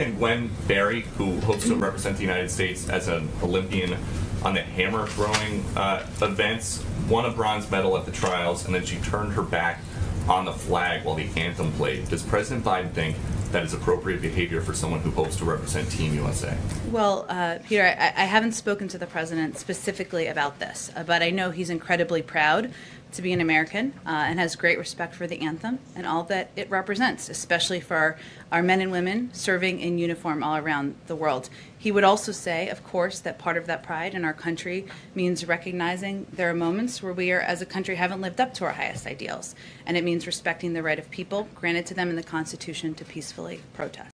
And Gwen Berry, who hopes to represent the United States as an Olympian on the hammer throwing uh, events, won a bronze medal at the trials, and then she turned her back on the flag while the anthem played. Does President Biden think that is appropriate behavior for someone who hopes to represent Team USA? Well, uh, Peter, I, I haven't spoken to the president specifically about this, uh, but I know he's incredibly proud to be an American uh, and has great respect for the anthem and all that it represents, especially for our, our men and women serving in uniform all around the world. He would also say, of course, that part of that pride in our country means recognizing there are moments where we are, as a country, haven't lived up to our highest ideals. And it means respecting the right of people granted to them in the Constitution to peacefully protest.